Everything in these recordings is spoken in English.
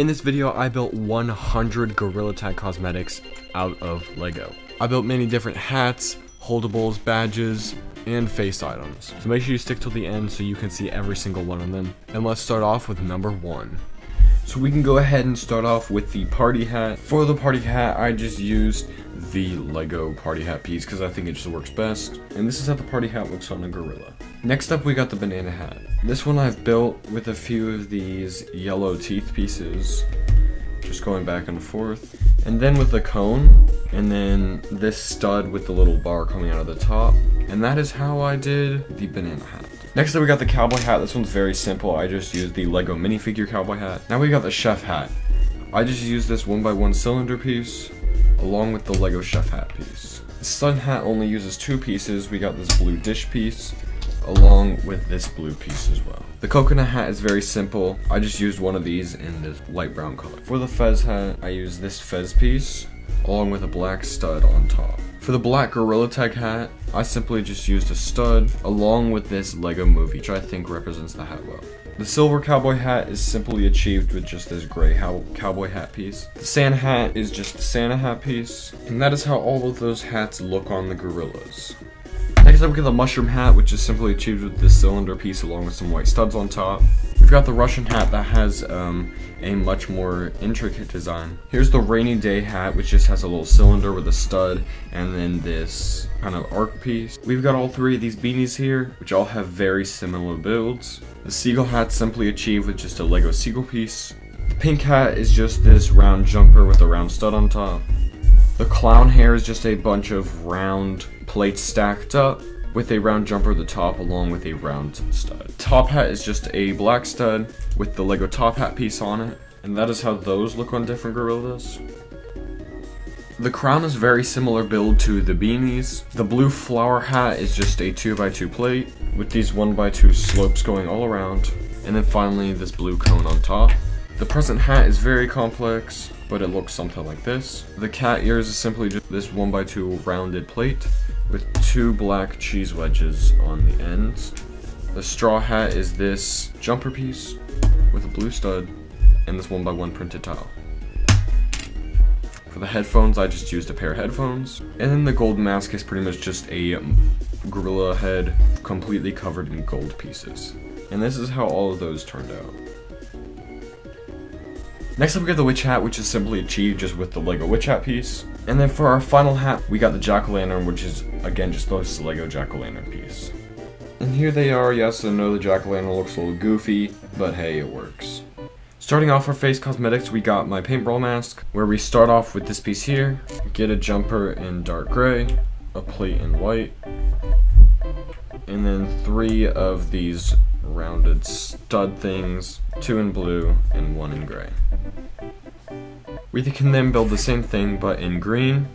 In this video, I built 100 Gorilla Tag cosmetics out of Lego. I built many different hats, holdables, badges, and face items. So make sure you stick till the end so you can see every single one of them. And let's start off with number one. So we can go ahead and start off with the party hat. For the party hat, I just used the Lego party hat piece because I think it just works best. And this is how the party hat looks on a gorilla. Next up, we got the banana hat. This one I've built with a few of these yellow teeth pieces, just going back and forth. And then with the cone, and then this stud with the little bar coming out of the top. And that is how I did the banana hat. Next up we got the cowboy hat. This one's very simple. I just used the Lego minifigure cowboy hat. Now we got the chef hat. I just used this one by one cylinder piece along with the Lego chef hat piece. The sun hat only uses two pieces. We got this blue dish piece along with this blue piece as well. The coconut hat is very simple. I just used one of these in this light brown color. For the fez hat, I use this fez piece along with a black stud on top. For the black Gorilla Tag hat, I simply just used a stud along with this Lego movie, which I think represents the hat well. The silver cowboy hat is simply achieved with just this gray cowboy hat piece. The Santa hat is just the Santa hat piece, and that is how all of those hats look on the gorillas. Next up we got the mushroom hat, which is simply achieved with this cylinder piece along with some white studs on top. We've got the Russian hat that has um, a much more intricate design. Here's the rainy day hat, which just has a little cylinder with a stud, and then this kind of arc piece. We've got all three of these beanies here, which all have very similar builds. The seagull hat simply achieved with just a Lego seagull piece. The pink hat is just this round jumper with a round stud on top. The clown hair is just a bunch of round plates stacked up with a round jumper at the top along with a round stud. Top hat is just a black stud with the Lego top hat piece on it, and that is how those look on different gorillas. The crown is very similar build to the beanies. The blue flower hat is just a 2x2 plate with these 1x2 slopes going all around, and then finally this blue cone on top. The present hat is very complex, but it looks something like this. The cat ears is simply just this 1x2 rounded plate with two black cheese wedges on the ends. The straw hat is this jumper piece with a blue stud and this one by one printed tile. For the headphones, I just used a pair of headphones. And then the gold mask is pretty much just a gorilla head completely covered in gold pieces. And this is how all of those turned out. Next up we got the witch hat, which is simply achieved just with the Lego witch hat piece. And then for our final hat, we got the jack-o'-lantern, which is, again, just this Lego jack-o'-lantern piece. And here they are, yes, I know the jack-o'-lantern looks a little goofy, but hey, it works. Starting off our face cosmetics, we got my paintball mask, where we start off with this piece here, get a jumper in dark gray, a plate in white, and then three of these rounded stud things, two in blue and one in gray. We can then build the same thing but in green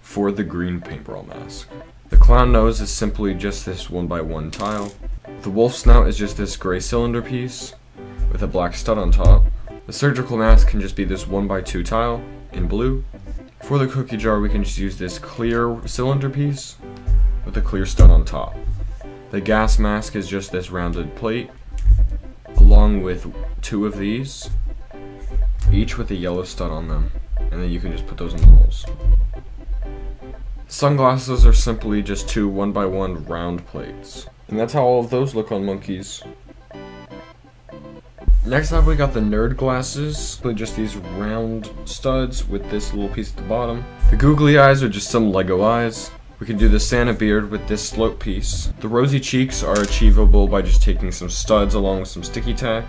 for the green paintball mask. The clown nose is simply just this one by one tile. The wolf snout is just this gray cylinder piece with a black stud on top. The surgical mask can just be this one by two tile in blue. For the cookie jar we can just use this clear cylinder piece with a clear stud on top. The gas mask is just this rounded plate along with two of these each with a yellow stud on them, and then you can just put those in the holes. Sunglasses are simply just two one by one round plates. And that's how all of those look on monkeys. Next up we got the nerd glasses, just these round studs with this little piece at the bottom. The googly eyes are just some Lego eyes. We can do the Santa beard with this slope piece. The rosy cheeks are achievable by just taking some studs along with some sticky tack.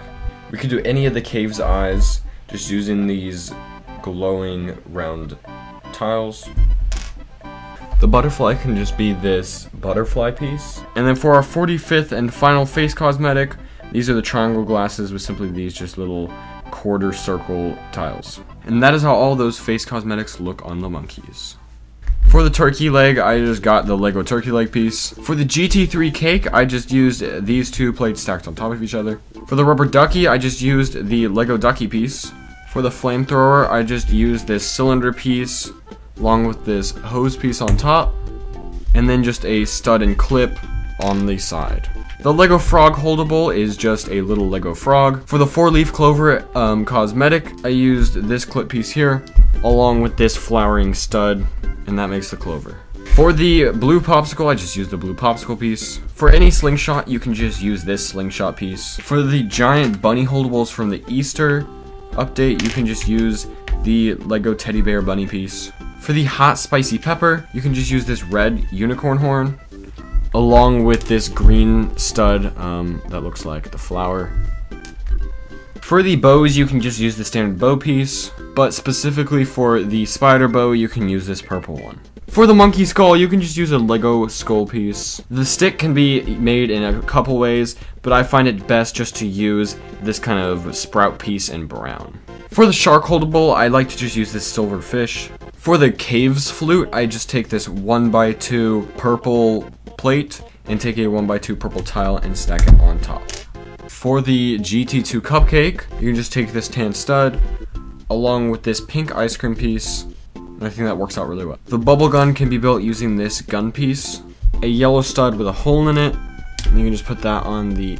We can do any of the cave's eyes just using these glowing round tiles. The butterfly can just be this butterfly piece. And then for our 45th and final face cosmetic, these are the triangle glasses with simply these just little quarter circle tiles. And that is how all those face cosmetics look on the monkeys. For the turkey leg, I just got the Lego turkey leg piece. For the GT3 cake, I just used these two plates stacked on top of each other. For the rubber ducky, I just used the Lego ducky piece. For the flamethrower, I just used this cylinder piece along with this hose piece on top, and then just a stud and clip on the side. The Lego Frog holdable is just a little Lego frog. For the four leaf clover um, cosmetic, I used this clip piece here, along with this flowering stud, and that makes the clover. For the blue popsicle, I just used the blue popsicle piece. For any slingshot, you can just use this slingshot piece. For the giant bunny holdables from the Easter update, you can just use the Lego teddy bear bunny piece. For the hot spicy pepper, you can just use this red unicorn horn along with this green stud um, that looks like the flower. For the bows, you can just use the standard bow piece, but specifically for the spider bow, you can use this purple one. For the monkey skull, you can just use a Lego skull piece. The stick can be made in a couple ways, but I find it best just to use this kind of sprout piece in brown. For the shark holdable, I like to just use this silver fish. For the caves flute, I just take this 1x2 purple plate and take a 1x2 purple tile and stack it on top. For the GT2 cupcake, you can just take this tan stud along with this pink ice cream piece and I think that works out really well. The bubble gun can be built using this gun piece, a yellow stud with a hole in it, and you can just put that on the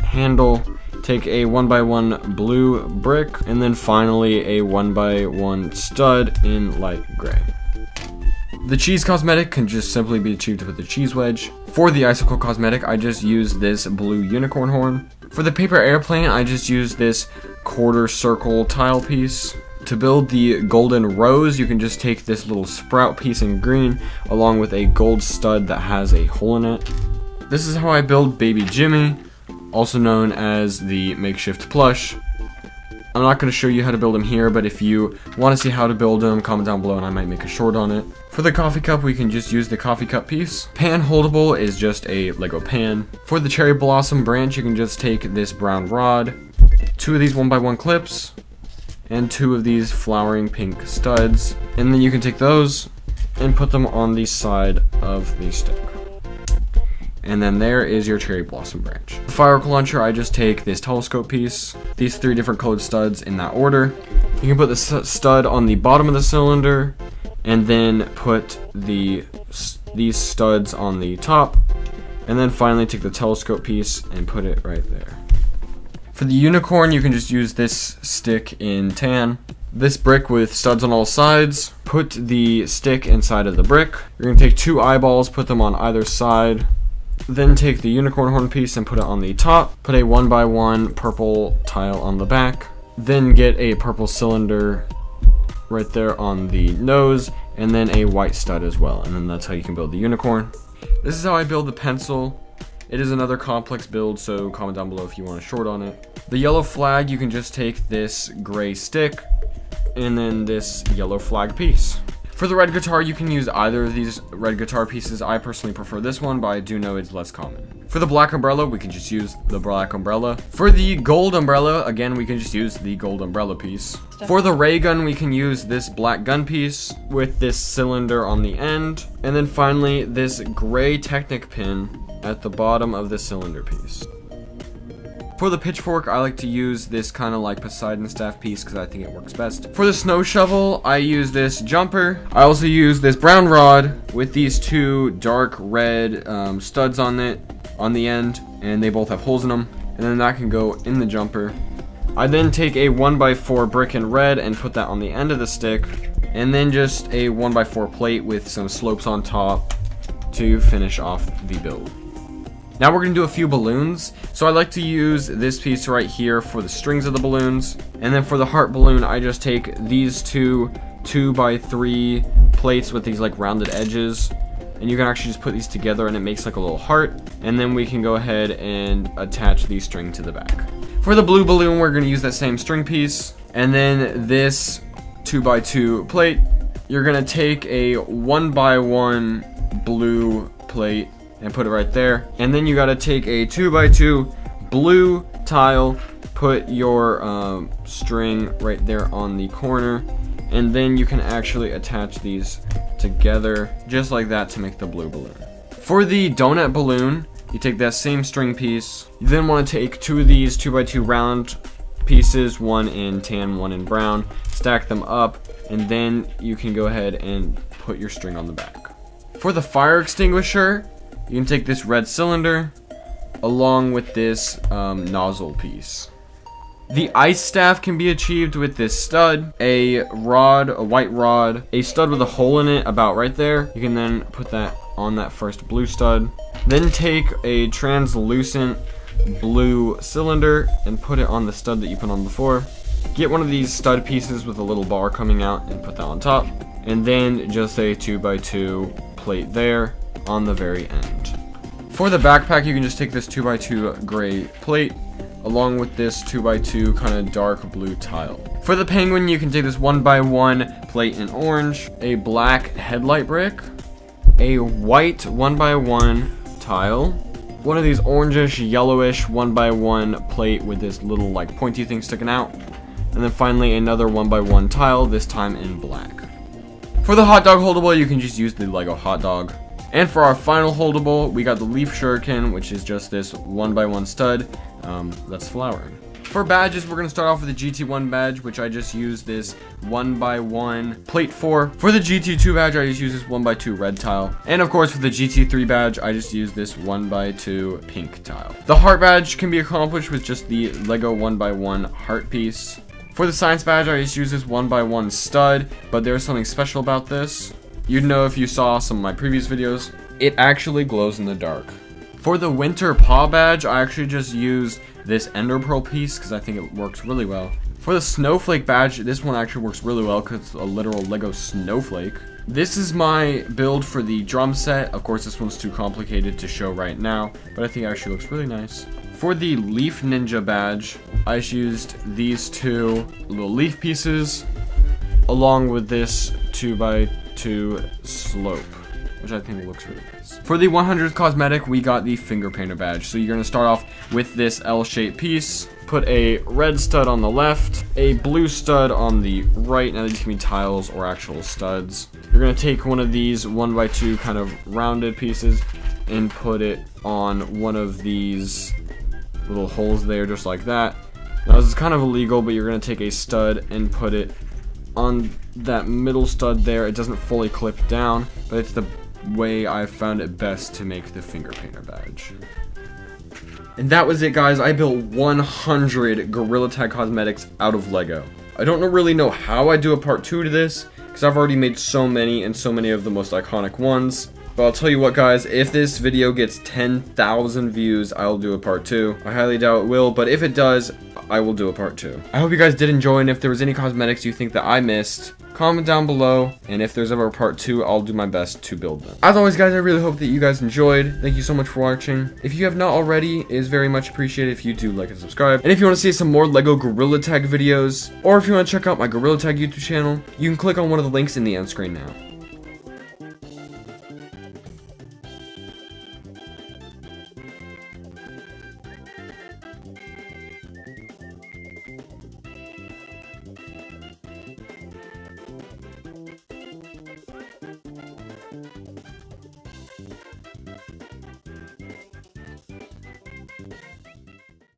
handle take a 1x1 blue brick, and then finally a 1x1 stud in light gray. The cheese cosmetic can just simply be achieved with the cheese wedge. For the icicle cosmetic, I just use this blue unicorn horn. For the paper airplane, I just use this quarter circle tile piece. To build the golden rose, you can just take this little sprout piece in green along with a gold stud that has a hole in it. This is how I build Baby Jimmy, also known as the makeshift plush. I'm not going to show you how to build them here, but if you want to see how to build them, comment down below and I might make a short on it. For the coffee cup, we can just use the coffee cup piece. Pan holdable is just a Lego pan. For the cherry blossom branch, you can just take this brown rod, two of these one by one clips, and two of these flowering pink studs. And then you can take those and put them on the side of the stick. And then there is your cherry blossom branch. The firework launcher, I just take this telescope piece, these three different colored studs in that order. You can put the stud on the bottom of the cylinder, and then put the these studs on the top, and then finally take the telescope piece and put it right there. For the unicorn, you can just use this stick in tan. This brick with studs on all sides. Put the stick inside of the brick. You're to take two eyeballs, put them on either side, then take the unicorn horn piece and put it on the top. Put a one by one purple tile on the back. Then get a purple cylinder right there on the nose and then a white stud as well. And then that's how you can build the unicorn. This is how I build the pencil. It is another complex build, so comment down below if you want a short on it. The yellow flag, you can just take this gray stick and then this yellow flag piece. For the red guitar, you can use either of these red guitar pieces. I personally prefer this one, but I do know it's less common. For the black umbrella, we can just use the black umbrella. For the gold umbrella, again, we can just use the gold umbrella piece. For the ray gun, we can use this black gun piece with this cylinder on the end. And then finally, this gray Technic pin at the bottom of the cylinder piece. For the pitchfork, I like to use this kind of like Poseidon staff piece because I think it works best. For the snow shovel, I use this jumper. I also use this brown rod with these two dark red um, studs on it on the end, and they both have holes in them. And then that can go in the jumper. I then take a 1x4 brick in red and put that on the end of the stick, and then just a 1x4 plate with some slopes on top to finish off the build. Now we're to do a few balloons. So I like to use this piece right here for the strings of the balloons. And then for the heart balloon, I just take these two 2 by 3 plates with these like rounded edges. And you can actually just put these together and it makes like a little heart. And then we can go ahead and attach the string to the back. For the blue balloon, we're to use that same string piece. And then this 2 by 2 plate, you're to take a 1 by 1 blue plate and put it right there. And then you gotta take a two by two blue tile, put your um, string right there on the corner, and then you can actually attach these together just like that to make the blue balloon. For the donut balloon, you take that same string piece. You then want to take two of these two by two round pieces, one in tan, one in brown, stack them up, and then you can go ahead and put your string on the back. For the fire extinguisher, you can take this red cylinder along with this um, nozzle piece. The ice staff can be achieved with this stud, a rod, a white rod, a stud with a hole in it about right there. You can then put that on that first blue stud. Then take a translucent blue cylinder and put it on the stud that you put on before. Get one of these stud pieces with a little bar coming out and put that on top. And then just a 2x2 plate there on the very end. For the backpack, you can just take this 2x2 gray plate along with this 2x2 kind of dark blue tile. For the penguin, you can take this 1x1 plate in orange, a black headlight brick, a white 1x1 tile, one of these orangish, yellowish 1x1 plate with this little like pointy thing sticking out, and then finally another 1x1 tile, this time in black. For the hot dog holdable, you can just use the Lego hot dog. And for our final holdable, we got the Leaf Shuriken, which is just this one by one stud um, that's flowering. For badges, we're to start off with the GT1 badge, which I just used this one by one plate for. For the GT2 badge, I just use this one by two red tile. And of course, for the GT3 badge, I just use this one by two pink tile. The heart badge can be accomplished with just the Lego one by one heart piece. For the science badge, I just use this one by one stud, but there's something special about this. You'd know if you saw some of my previous videos. It actually glows in the dark. For the winter paw badge, I actually just used this ender pearl piece because I think it works really well. For the snowflake badge, this one actually works really well because it's a literal Lego snowflake. This is my build for the drum set. Of course, this one's too complicated to show right now, but I think it actually looks really nice. For the Leaf Ninja badge, I just used these two little leaf pieces along with this 2x2 slope which I think looks really nice. For the 100th cosmetic, we got the finger painter badge. So you're to start off with this L-shaped piece, put a red stud on the left, a blue stud on the right. Now these can be tiles or actual studs. You're to take one of these 1x2 kind of rounded pieces and put it on one of these little holes there just like that. Now this is kind of illegal, but you're to take a stud and put it on that middle stud there. It doesn't fully clip down, but it's the way I've found it best to make the finger painter badge. And that was it guys, I built 100 Gorilla Tag cosmetics out of Lego. I don't really know how I do a part 2 to this, because I've already made so many and so many of the most iconic ones. But I'll tell you what guys, if this video gets 10,000 views, I'll do a part 2. I highly doubt it will, but if it does, I will do a part 2. I hope you guys did enjoy, and if there was any cosmetics you think that I missed, comment down below, and if there's ever a part 2, I'll do my best to build them. As always, guys, I really hope that you guys enjoyed. Thank you so much for watching. If you have not already, it is very much appreciated if you do like and subscribe. And if you want to see some more LEGO Gorilla Tag videos, or if you want to check out my Gorilla Tag YouTube channel, you can click on one of the links in the end screen now.